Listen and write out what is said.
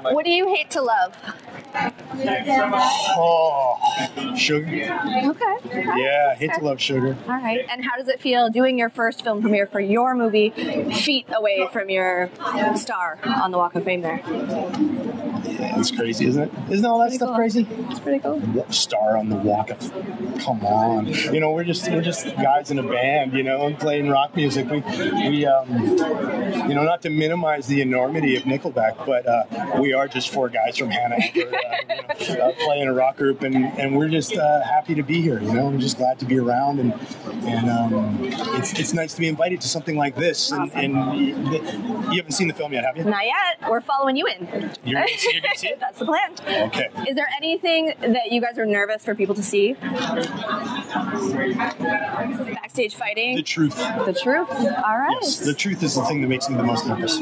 What do you hate to love? Oh, sugar. Okay. okay. Yeah, I hate to love sugar. All right. And how does it feel doing your first film premiere for your movie, feet away from your star on the Walk of Fame there? Yeah, it's crazy, isn't it? Isn't all that stuff cool. crazy? It's pretty cool. Star on the walk of. Come on, you know we're just we're just guys in a band, you know, and playing rock music. We we um, you know, not to minimize the enormity of Nickelback, but uh, we are just four guys from Hanna, uh, you know, uh, playing a rock group, and, and we're just uh, happy to be here. You know, I'm just glad to be around, and and um, it's it's nice to be invited to something like this. And, and you, you haven't seen the film yet, have you? Not yet. We're following you in. You're gonna see- you're gonna see it? That's the plan. Okay. Is there anything that you guys are nervous for people to see? Backstage fighting? The truth. The truth. All right. Yes, the truth is the thing that makes me the most nervous.